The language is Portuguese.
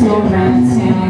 so bright né?